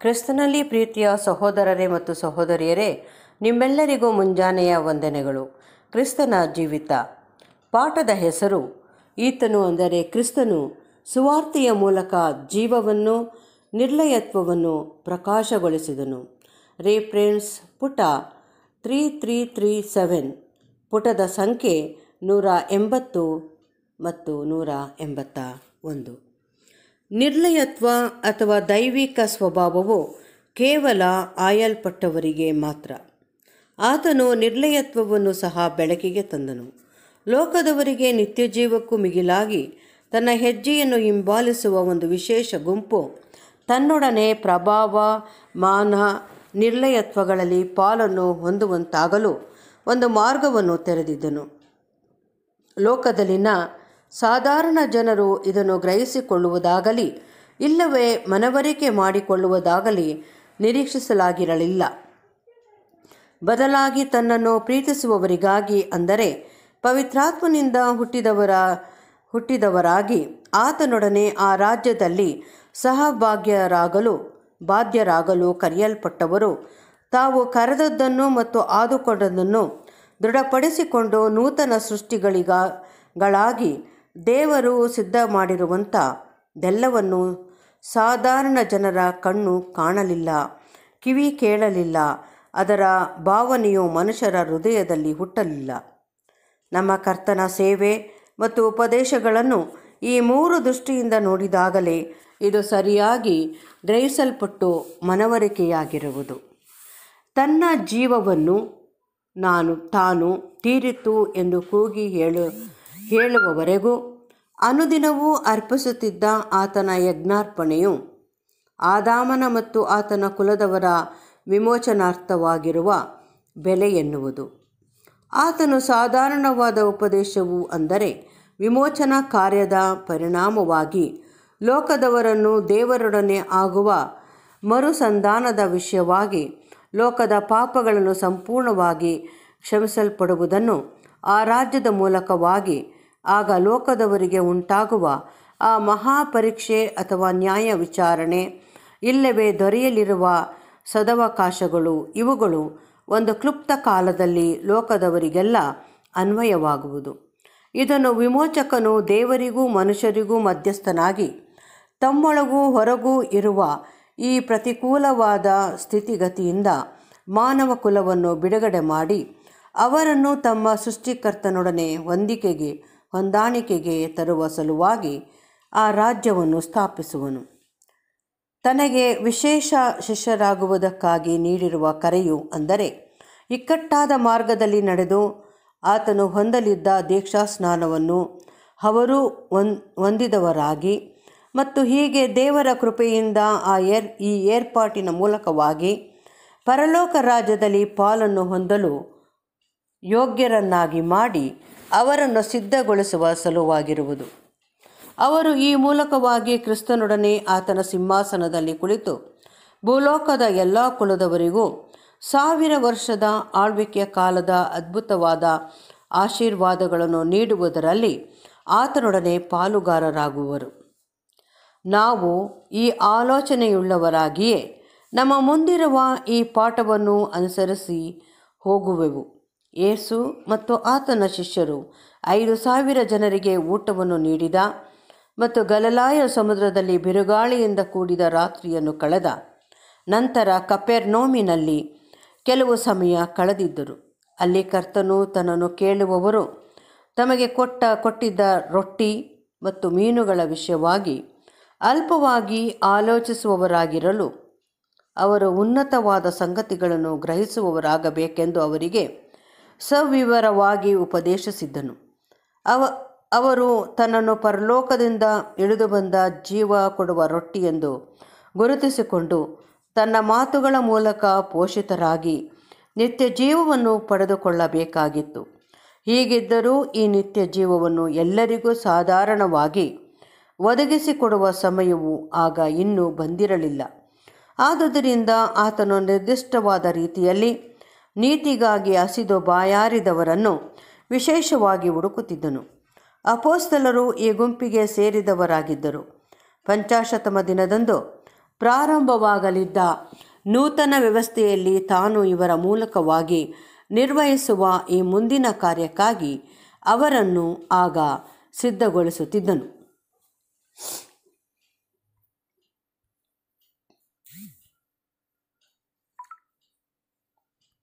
ಕ್ರಿಸ್ತನಲ್ಲಿ ಪ್ರೀತಿಯ ಸಹೋದರರೇ ಮತ್ತು ಸಹೋದರಿಯರೇ, ನಿಮ್ಮೆಲ್ಲರಿಗೂ ಮುಂಜಾನೆಯ ವಂದನೆಗಳು. ಕ್ರಿಸ್ತನ ಜೀವಿತ. ಪಾಠದ ಹೆಸರು, ಈತನು ಅಂದರೆ ಕ್ರಿಸ್ತನು ಸುವಾರ್ತೆಯ ಮೂಲಕ ಜೀವವನ್ನು, ನಿರ್ಲಯತ್ವವನ್ನು ಪ್ರಕಾಶಗೊಳಿಸಿದನು. ರೇಫ್ರೆನ್ಸ್ ಪುಟ ತ್ರೀ ತ್ರೀ ತ್ರೀ ಸೆವೆನ್. ಪುಟದ ಸಂಖ್ಯೆ ನೂರ ಎಂಬತ್ತು ಮತ್ತು ನೂರ ಎಂಬತ್ತ ಒಂದು. ನಿರ್ಲಯತ್ವ ಅಥವಾ ದೈವಿಕ ಸ್ವಭಾವವು ಕೇವಲ ಆಯಲ್ಪಟ್ಟವರಿಗೆ ಮಾತ್ರ. ಆತನು ನಿರ್ಲಯತ್ವವನ್ನು ಸಹ ಬೆಳಕಿಗೆ ತಂದನು. ಲೋಕದವರಿಗೆ ನಿತ್ಯಜೀವಕ್ಕೂ ಮಿಗಿಲಾಗಿ ತನ್ನ ಹೆಜ್ಜೆಯನ್ನು ಹಿಂಬಾಲಿಸುವ ಒಂದು ವಿಶೇಷ ಗುಂಪು ತನ್ನೊಡನೆ ಪ್ರಭಾವ, ಮಾನ, ನಿರ್ಲಯತ್ವಗಳಲ್ಲಿ ಪಾಲನ್ನು ಹೊಂದುವಂತಾಗಲು ಒಂದು ಮಾರ್ಗವನ್ನು ತೆರೆದಿದ್ದನು. ಲೋಕದಲ್ಲಿನ ಸಾಧಾರಣ ಜನರು ಇದನ್ನು ಗ್ರಹಿಸಿಕೊಳ್ಳುವುದಾಗಲಿ, ಇಲ್ಲವೇ ಮನವರಿಕೆ ಮಾಡಿಕೊಳ್ಳುವುದಾಗಲಿ ನಿರೀಕ್ಷಿಸಲಾಗಿರಲಿಲ್ಲ. ಬದಲಾಗಿ ತನ್ನನ್ನು ಪ್ರೀತಿಸುವವರಿಗಾಗಿ ಅಂದರೆ ಪವಿತ್ರಾತ್ಮನಿಂದ ಹುಟ್ಟಿದವರ, ಹುಟ್ಟಿದವರಾಗಿ ಆತನೊಡನೆ ಆ ರಾಜ್ಯದಲ್ಲಿ ಸಹಭಾಗ್ಯರಾಗಲು, ಬಾಧ್ಯರಾಗಲು ಕರೆಯಲ್ಪಟ್ಟವರು. ತಾವು ಕರೆದದ್ದನ್ನು ಮತ್ತು ಆದುಕೊಂಡದನ್ನು ದೃಢಪಡಿಸಿಕೊಂಡು ನೂತನ ಸೃಷ್ಟಿಗಳಿಗಾಗಿ ದೇವರು ಸಿದ್ಧ ಮಾಡಿರುವಂಥ ದೆಲ್ಲವನ್ನು ಸಾಧಾರಣ ಜನರ ಕಣ್ಣು ಕಾಣಲಿಲ್ಲ, ಕಿವಿ ಕೇಳಲಿಲ್ಲ, ಅದರ ಭಾವನೆಯು ಮನುಷ್ಯರ ಹೃದಯದಲ್ಲಿ ಹುಟ್ಟಲಿಲ್ಲ. ನಮ್ಮ ಕರ್ತನ ಸೇವೆ ಮತ್ತು ಉಪದೇಶಗಳನ್ನು ಈ ಮೂರು ದೃಷ್ಟಿಯಿಂದ ನೋಡಿದಾಗಲೇ ಇದು ಸರಿಯಾಗಿ ಗ್ರಹಿಸಲ್ಪಟ್ಟು ಮನವರಿಕೆಯಾಗಿರುವುದು. ತನ್ನ ಜೀವವನ್ನು ನಾನು ತಾನು ತೀರಿತು ಎಂದು ಕೂಗಿ ಹೇಳು ಹೇಳುವವರೆಗೂ ಅನುದಿನವೂ ಅರ್ಪಿಸುತ್ತಿದ್ದ ಆತನ ಯಜ್ಞಾರ್ಪಣೆಯು ಆದಾಮನ ಮತ್ತು ಆತನ ಕುಲದವರ ವಿಮೋಚನಾರ್ಥವಾಗಿರುವ ಬೆಲೆ ಎನ್ನುವುದು. ಆತನು ಸಾಧಾರಣವಾದ ಉಪದೇಶವು ಅಂದರೆ ವಿಮೋಚನಾ ಕಾರ್ಯದ ಪರಿಣಾಮವಾಗಿ ಲೋಕದವರನ್ನು ದೇವರೊಡನೆ ಆಗುವ ಮರುಸಂಧಾನದ ವಿಷಯವಾಗಿ ಲೋಕದ ಪಾಪಗಳನ್ನು ಸಂಪೂರ್ಣವಾಗಿ ಕ್ಷಮಿಸಲ್ಪಡುವುದನ್ನು ಆ ರಾಜ್ಯದ ಮೂಲಕವಾಗಿ ಆಗ ಲೋಕದವರಿಗೆ ಉಂಟಾಗುವ ಆ ಮಹಾಪರೀಕ್ಷೆ ಅಥವಾ ನ್ಯಾಯ ವಿಚಾರಣೆ, ಇಲ್ಲವೇ ದೊರೆಯಲಿರುವ ಸದವಕಾಶಗಳು, ಇವುಗಳು ಒಂದು ಕ್ಲುಪ್ತ ಕಾಲದಲ್ಲಿ ಲೋಕದವರಿಗೆಲ್ಲ ಅನ್ವಯವಾಗುವುದು. ಇದನ್ನು ವಿಮೋಚಕನು ದೇವರಿಗೂ ಮನುಷ್ಯರಿಗೂ ಮಧ್ಯಸ್ಥನಾಗಿ, ತಮ್ಮೊಳಗೂ ಹೊರಗೂ ಇರುವ ಈ ಪ್ರತಿಕೂಲವಾದ ಸ್ಥಿತಿಗತಿಯಿಂದ ಮಾನವ ಕುಲವನ್ನು ಬಿಡುಗಡೆ ಮಾಡಿ, ಅವರನ್ನು ತಮ್ಮ ಸೃಷ್ಟಿಕರ್ತನೊಡನೆ ಹೊಂದಿಕೆಗೆ ಹೊಂದಾಣಿಕೆಗೆ ತರುವ ಸಲುವಾಗಿ ಆ ರಾಜ್ಯವನ್ನು ಸ್ಥಾಪಿಸುವನು. ತನಗೆ ವಿಶೇಷ ಶಿಷ್ಯರಾಗುವುದಕ್ಕಾಗಿ ನೀಡಿರುವ ಕರೆಯು ಅಂದರೆ, ಇಕ್ಕಟ್ಟಾದ ಮಾರ್ಗದಲ್ಲಿ ನಡೆದು ಆತನು ಹೊಂದಲಿದ್ದ ದೀಕ್ಷಾಸ್ನಾನವನ್ನು ಅವರು ಹೊಂದಿದವರಾಗಿ ಮತ್ತು ಹೀಗೆ ದೇವರ ಕೃಪೆಯಿಂದ ಆ ಏರ್, ಈ ಏರ್ಪಾಟಿನ ಮೂಲಕವಾಗಿ ಪರಲೋಕ ರಾಜ್ಯದಲ್ಲಿ ಪಾಲನ್ನು ಹೊಂದಲು ಯೋಗ್ಯರನ್ನಾಗಿ ಮಾಡಿ ಅವರನ್ನು ಸಿದ್ಧಗೊಳಿಸುವ ಸಲುವಾಗಿರುವುದು. ಅವರು ಈ ಮೂಲಕವಾಗಿ ಕ್ರಿಸ್ತನೊಡನೆ ಆತನ ಸಿಂಹಾಸನದಲ್ಲಿ ಕುಳಿತು ಭೂಲೋಕದ ಎಲ್ಲ ಕುಲದವರಿಗೂ ಸಾವಿರ ವರ್ಷದ ಆಳ್ವಿಕೆಯ ಕಾಲದ ಅದ್ಭುತವಾದ ಆಶೀರ್ವಾದಗಳನ್ನು ನೀಡುವುದರಲ್ಲಿ ಆತನೊಡನೆ ಪಾಲುಗಾರರಾಗುವರು. ನಾವು ಈ ಆಲೋಚನೆಯುಳ್ಳವರಾಗಿಯೇ ನಮ್ಮ ಮುಂದಿರುವ ಈ ಪಾಠವನ್ನು ಅನುಸರಿಸಿ ಹೋಗುವೆವು. ಏಸು ಮತ್ತು ಆತನ ಶಿಷ್ಯರು ಐದು ಸಾವಿರ ಜನರಿಗೆ ಊಟವನ್ನು ನೀಡಿದ ಮತ್ತು ಗಲಲಾಯ ಸಮುದ್ರದಲ್ಲಿ ಬಿರುಗಾಳಿಯಿಂದ ಕೂಡಿದ ರಾತ್ರಿಯನ್ನು ಕಳೆದ. ನಂತರ ಕಪೆರ್ನೋಮಿನಲ್ಲಿ ಕೆಲವು ಸಮಯ ಕಳೆದಿದ್ದರು. ಅಲ್ಲಿ ಕರ್ತನು ತನ್ನನ್ನು ಕೇಳುವವರು ತಮಗೆ ಕೊಟ್ಟ ಕೊಟ್ಟಿದ್ದ ರೊಟ್ಟಿ ಮತ್ತು ಮೀನುಗಳ ವಿಷಯವಾಗಿ ಅಲ್ಪವಾಗಿ ಆಲೋಚಿಸುವವರಾಗಿರಲು, ಅವರು ಉನ್ನತವಾದ ಸಂಗತಿಗಳನ್ನು ಗ್ರಹಿಸುವವರಾಗಬೇಕೆಂದು ಅವರಿಗೆ ಸವಿವರವಾಗಿ ಉಪದೇಶಿಸಿದ್ದನು. ಅವ, ಅವರು ತನ್ನನ್ನು ಪರಲೋಕದಿಂದ ಇಳಿದು ಬಂದ ಜೀವ ಕೊಡುವ ರೊಟ್ಟಿ ಎಂದು ಗುರುತಿಸಿಕೊಂಡು ತನ್ನ ಮಾತುಗಳ ಮೂಲಕ ಪೋಷಿತರಾಗಿ ನಿತ್ಯ ಜೀವವನ್ನು ಪಡೆದುಕೊಳ್ಳಬೇಕಾಗಿತ್ತು. ಹೀಗಿದ್ದರೂ ಈ ನಿತ್ಯ ಜೀವವನ್ನು ಎಲ್ಲರಿಗೂ ಸಾಧಾರಣವಾಗಿ ಒದಗಿಸಿಕೊಡುವ ಸಮಯವು ಆಗ ಇನ್ನೂ ಬಂದಿರಲಿಲ್ಲ. ಆದುದರಿಂದ ಆತನು ನಿರ್ದಿಷ್ಟವಾದ ರೀತಿಯಲ್ಲಿ ನೀತಿಗಾಗಿ ಹಸಿದು ಬಾಯಾರಿದವರನ್ನು ವಿಶೇಷವಾಗಿ ಹುಡುಕುತ್ತಿದ್ದನು. ಅಪೋಸ್ತಲರು ಈ ಗುಂಪಿಗೆ ಸೇರಿದವರಾಗಿದ್ದರು. ಪಂಚಾಶತಮ ದಿನದಂದು ಪ್ರಾರಂಭವಾಗಲಿದ್ದ ನೂತನ ವ್ಯವಸ್ಥೆಯಲ್ಲಿ ತಾನು ಇವರ ಮೂಲಕವಾಗಿ ನಿರ್ವಹಿಸುವ ಈ ಮುಂದಿನ ಕಾರ್ಯಕ್ಕಾಗಿ ಅವರನ್ನು ಆಗ ಸಿದ್ಧಗೊಳಿಸುತ್ತಿದ್ದನು.